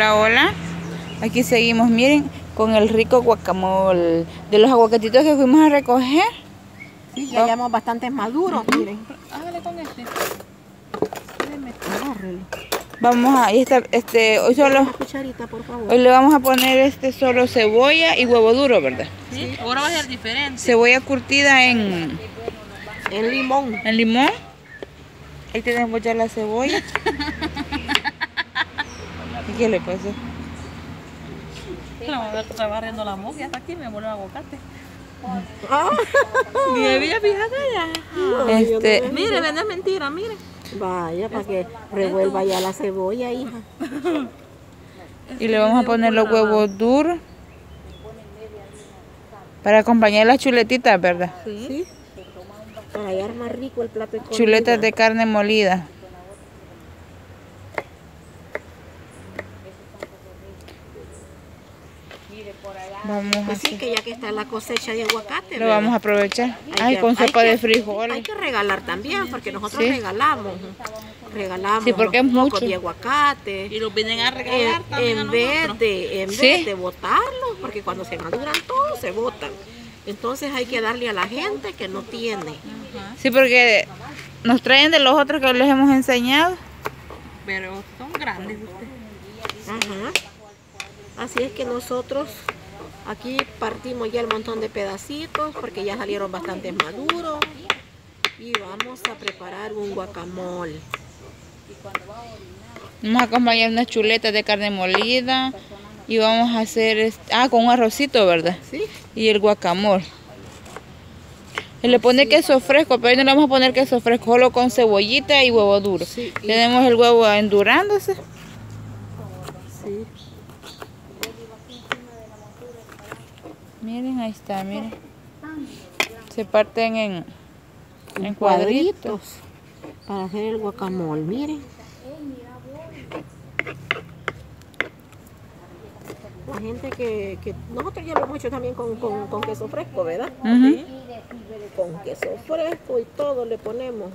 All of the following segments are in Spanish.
Hola, hola. Aquí seguimos, miren, con el rico guacamole. De los aguacatitos que fuimos a recoger. Sí, ya llevamos bastantes maduros, miren. Hágale con este. Vamos a, y esta, este, hoy solo, cucharita, por favor. hoy le vamos a poner este solo cebolla y huevo duro, ¿verdad? Sí, ahora va a ser diferente. Cebolla curtida en, El limón. en limón. Ahí tenemos ya la cebolla. ¿Y qué le pasó? La mamá está barriendo la mosca, hasta aquí me volvió el aguacate. Ah, Ni había fijado ya. Este, Mire, no es mentira, mire. vaya, para que revuelva ya la cebolla, hija. y le vamos a poner los huevos duros. Para acompañar las chuletitas, ¿verdad? ¿Sí? Para hallar más rico el plato de. Chuletas de carne molida. Vamos a sí, hacer, que ya que está la cosecha de aguacate, lo ¿verdad? vamos a aprovechar. Hay Ay, que- con sopa de frijoles. Hay que regalar también, porque nosotros Sí. regalamos. Regalamos Sí, porque es mucho. de aguacate. Y los vienen a En, regalar también a en vez nosotros. de, en Sí. vez de botarlos, porque cuando se maduran todos se botan. Entonces hay que darle a la gente que no tiene. Ajá. Sí, porque nos traen de los otros que les hemos enseñado. Pero son grandes ustedes. Así es que nosotros aquí partimos ya el montón de pedacitos porque ya salieron bastante maduros y vamos a preparar un guacamole. Vamos a acompañar unas chuletas de carne molida. Y vamos a hacer, este- ah, con un arrocito, ¿verdad? ¿Sí? Y el guacamole. Se le pone queso fresco, pero hoy no le vamos a poner queso fresco, solo con cebollita y huevo duro. Sí, y- Tenemos el huevo endurándose. Sí. Miren, ahí está, miren. Se parten en, en En cuadritos. para hacer el guacamole, miren. La gente que, que nosotros ya lo hemos hecho también con, con, con queso fresco, ¿verdad? Con queso fresco y todo le ponemos.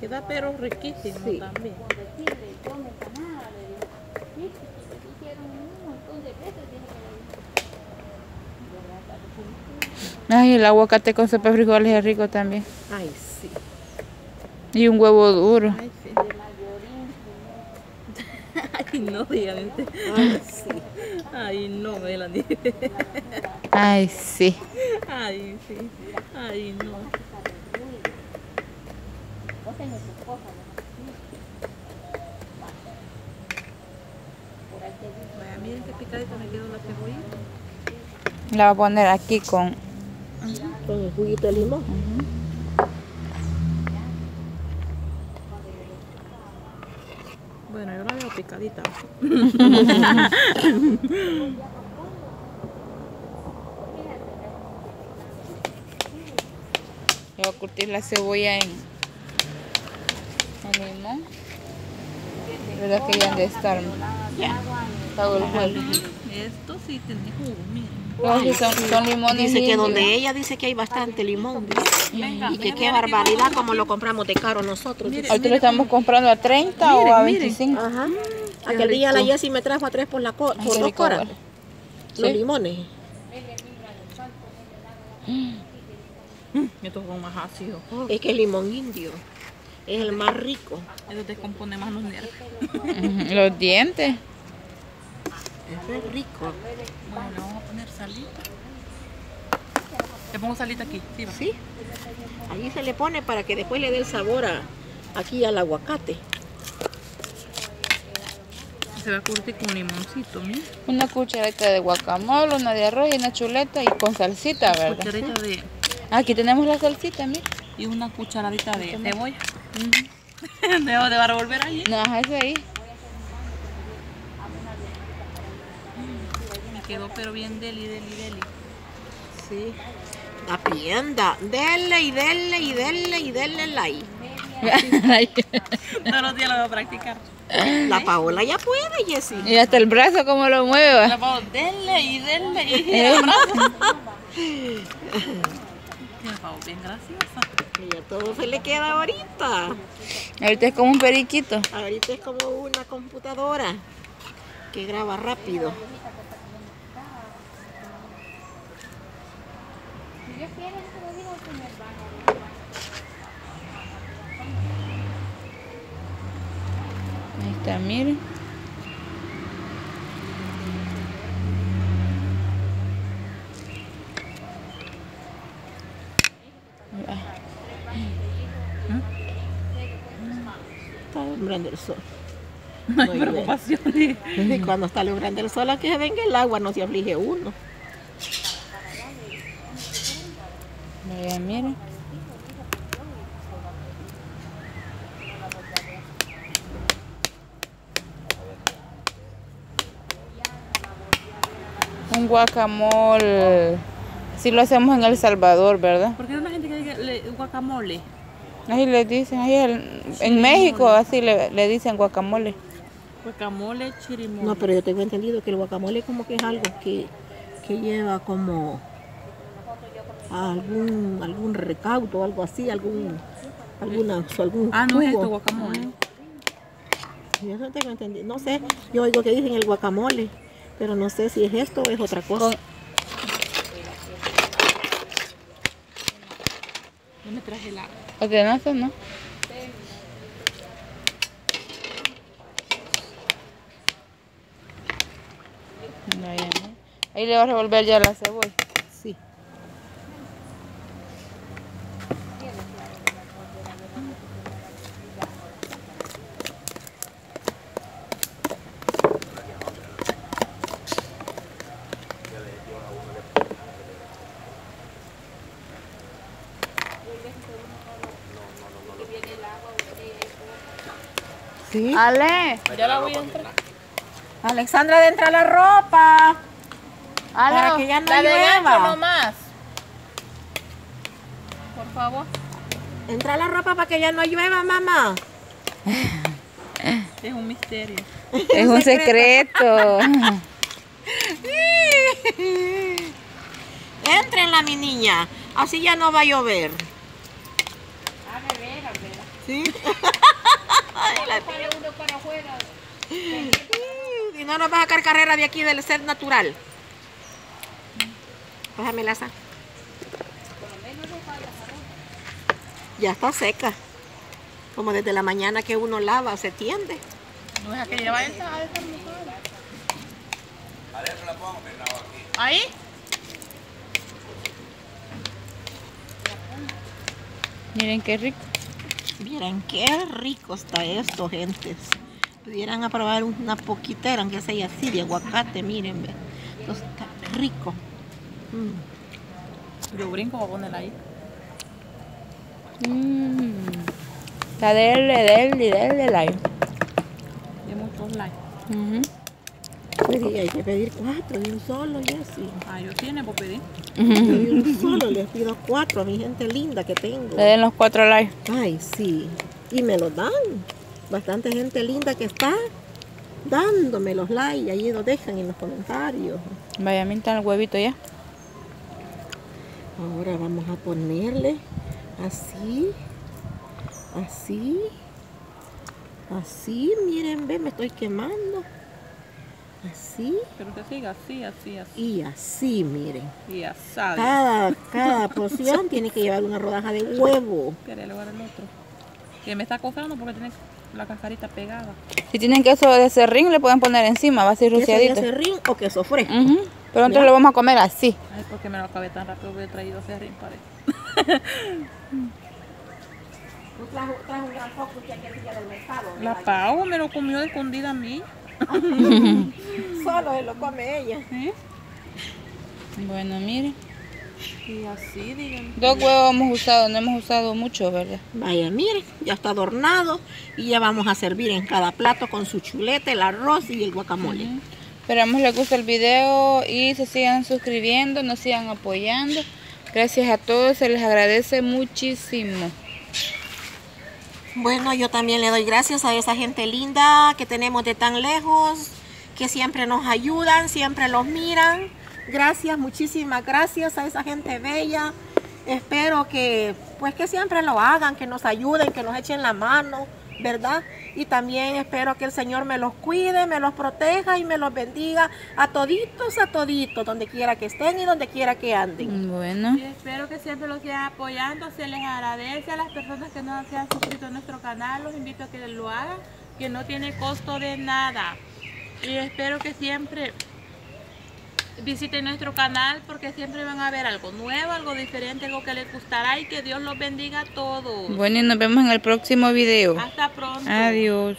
Queda pero riquísimo Sí. también. Ay, el aguacate con sopa de frijoles es rico también. Ay, sí. Y un huevo duro. Ay, sí. Ay, no, dígame. Ay, sí. Ay, no, Melanie. Ay, sí. Ay, sí. Ay, no. Vaya, miren qué picadito me quedó la cebollita. La voy a poner aquí con... Con el juguito de limón. Bueno, yo la veo picadita. Le voy a curtir la cebolla en, en limón. ¿Verdad que ya han de estar? Todo el juego. Esto sí tiene jugo, miren. No, son, son limones Dice que donde ella dice que hay bastante limón. Venga, Y que qué barbaridad como lo compramos de caro nosotros. Ahorita lo estamos comprando a 30 o a 25. Ajá. Aquel día la Jessie me trajo a tres por la Ay, por dos coras. vale. Los Sí. limones. Estos son más ácidos. Es que el limón indio es el más rico. Eso descompone más los nervios. Los dientes. Es rico. Bueno, le vamos a poner salita. Le pongo salita aquí, sí, va. Sí. Allí se le pone para que después le dé el sabor a, aquí al aguacate. Se va a curtir con limoncito, mira. Una cucharadita de guacamole, una de arroz y una chuleta y con salsita, ¿verdad? Cucharadita de... Aquí tenemos la salsita, mira. Y una cucharadita de cebolla. Debo de revolver ahí. No, eso ahí. Quedó pero bien deli, deli, deli. Sí. La pienda. Dele y dele y dele y dele like. Todos los días lo voy a practicar. La Paola ya puede, Jessie. y hasta el brazo como lo mueve. va. La puedo denle y denle y el brazo. Tiene pavo bien graciosa. Y a todo se le queda ahorita. Ahorita es como un periquito. Ahorita es como una computadora. que graba rápido. Ahí está, miren. Está alumbrando el sol. No hay Muy bien. preocupaciones. Y cuando está alumbrando el sol, a que venga el agua, no se aflige uno. Miren. Un guacamole. Así lo hacemos en El Salvador, ¿verdad? ¿Por qué no hay gente que diga le- guacamole? Así le dicen, ahí el- en México así le, le dicen guacamole. Guacamole chirimole. No, pero yo tengo entendido que el guacamole como que es algo que, que lleva como algún algún recaudo o algo así, algún alguna algún Ah, no es esto guacamole. Y Eso tengo entendido. No sé, yo oigo que dicen el guacamole, pero no sé si es esto o es otra cosa. Yo me traje el agua. ¿O tenazas, no? Vaya, ¿no? Ahí le va a revolver ya la cebolla. Sí. Sí. Ale, Ya la voy a entrar. Alexandra, de entra la ropa. Ale, Para que ya no la llueva. nomás. Por favor. Entra la ropa para que ya no llueva, mamá. Es un misterio. Es un secreto. Entrenla, mi niña. Así ya no va a llover. Sí. Ay, la tía. Y no nos vas a sacar carrera de aquí del set natural. Déjame la sa- Ya está seca. Como desde la mañana que uno lava, se tiende. No es aquella va a entrar. a esa mujer. Ahí. Miren qué rico. Miren qué rico está esto, gentes. Pudieran probar una poquitera, aunque sea así, de aguacate, miren, ve. Esto está rico. Mm. Yo brinco, voy a ponerla ahí. Mm. Está dele, dele, dele, like. De muchos likes. Pues, hay que pedir cuatro de un solo, Jessy. Ah, yo tiene por pedir. Yo de un solo les pido cuatro a mi gente linda que tengo. Le den los cuatro likes. Ay, sí. Y me los dan. Bastante gente linda que está dándome los likes. Allí los dejan en los comentarios. Vaya, mintan el huevito ya. Ahora vamos a ponerle así, así, así. Miren, ve, me estoy quemando. Así Pero que siga así, así, así. y así, miren. Y asado. Cada, cada porción tiene que llevar una rodaja de huevo. Quiere lugar el otro. Que me está acosando porque tiene la cascarita pegada. Si tienen queso de serrín, le pueden poner encima, va a ser Queso de rociadito. acerrín o queso fresco. Ujú. Pero nosotros lo vamos a comer así. Ay, porque me lo acabé tan rápido, hubiera traído serrín parece. La Pau me lo comió de escondida a mí. Solo se lo come ella. Bueno, miren. Y así, díganme. Dos huevos hemos usado, no hemos usado mucho, ¿verdad? Vaya, miren, ya está adornado y ya vamos a servir en cada plato con su chuleta, el arroz y el guacamole. Esperamos les guste el video y se sigan suscribiendo, nos sigan apoyando. Gracias a todos, se les agradece muchísimo. Bueno, yo también le doy gracias a esa gente linda que tenemos de tan lejos, que siempre nos ayudan, siempre los miran. Gracias, muchísimas gracias a esa gente bella. Espero que pues que siempre lo hagan, que nos ayuden, que nos echen la mano, ¿verdad? Y también espero que el Señor me los cuide, me los proteja y me los bendiga a toditos, a toditos, donde quiera que estén y donde quiera que anden. Bueno. Y espero que siempre los sigan apoyando. Se les agradece a las personas que no se han suscrito a nuestro canal. Los invito a que lo hagan, que no tiene costo de nada. Y espero que siempre visiten nuestro canal porque siempre van a ver algo nuevo, algo diferente, algo que les gustará y que Dios los bendiga a todos. Bueno, y nos vemos en el próximo video. Hasta pronto. Adiós.